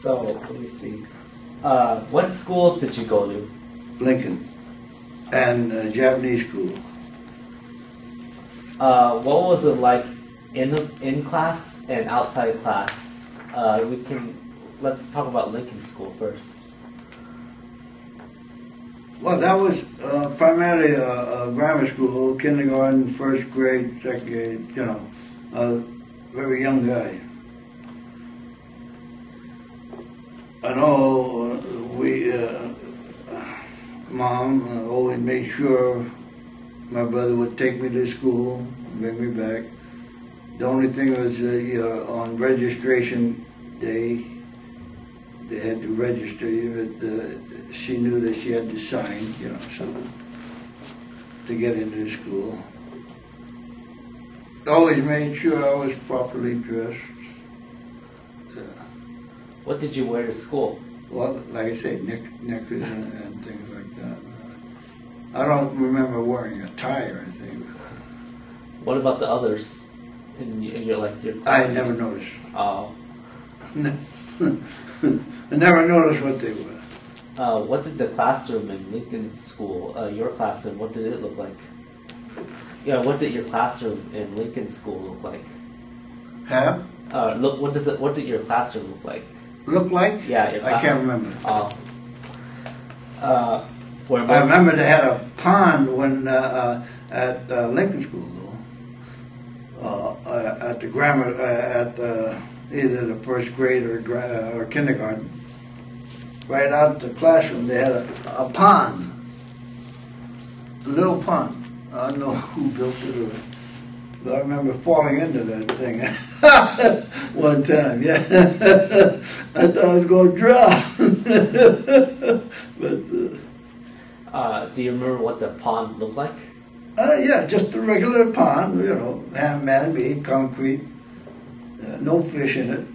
So let me see. Uh, what schools did you go to? Lincoln, and uh, Japanese school. Uh, what was it like in in class and outside class? Uh, we can let's talk about Lincoln School first. Well, that was uh, primarily a, a grammar school, kindergarten, first grade, second grade. You know, a very young guy. I know uh, we, uh, mom uh, always made sure my brother would take me to school, and bring me back. The only thing was uh, on registration day, they had to register you, but uh, she knew that she had to sign, you know, so to get into school. Always made sure I was properly dressed. What did you wear to school? Well, like I say, knick, knickers and, and things like that. I don't remember wearing a tie or anything. What about the others? In, in your like your. I never noticed. Oh. I never noticed what they were. Uh, what did the classroom in Lincoln School, uh, your classroom, what did it look like? Yeah, what did your classroom in Lincoln School look like? Have? Uh, look, what does it? What did your classroom look like? Look like? Yeah, I can't remember. Oh. Uh, where I remember they had a pond when uh, uh, at uh, Lincoln School, though. Uh, uh, at the grammar, uh, at uh, either the first grade or, or kindergarten. Right out the classroom, they had a, a pond, a little pond. I don't know who built it, or, but I remember falling into that thing one time. Yeah, I thought I was going to drown, but. Uh, uh, do you remember what the pond looked like? Uh, yeah, just a regular pond, you know, hand man-made, concrete, uh, no fish in it.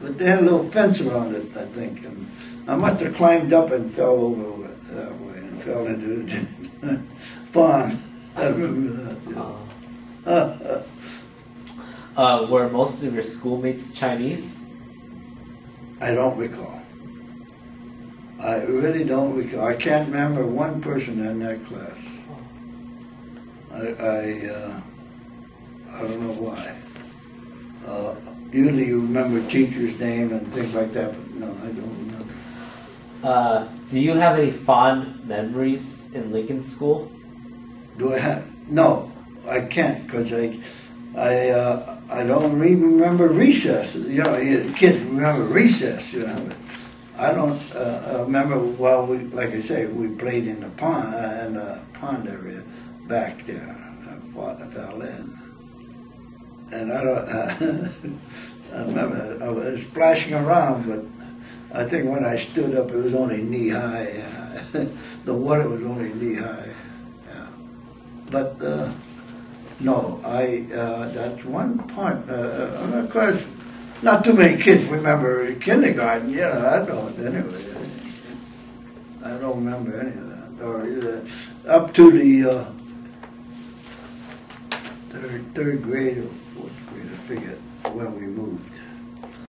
But they had a little fence around it, I think. And I must have climbed up and fell over that way and fell into the pond. I remember that. Uh, uh, were most of your schoolmates Chinese? I don't recall. I really don't recall. I can't remember one person in that class. I, I, uh, I don't know why. Uh, usually you remember teacher's name and things like that, but no, I don't remember. Uh, do you have any fond memories in Lincoln School? Do I have? No, I can't because I, I, uh, I don't even remember recess. You know, kids remember recess. You know, I don't uh, uh, remember. Well, we, like I say, we played in the pond uh, in the pond area back there. I, fought, I fell in, and I don't. I remember I was splashing around, but I think when I stood up, it was only knee high. the water was only knee high. Yeah. But uh, no, I uh, that's one part. Uh, uh, of course, not too many kids remember kindergarten. Know, I don't anyway. I don't remember any of that, or either up to the uh, third third grade or fourth grade. I forget when we moved.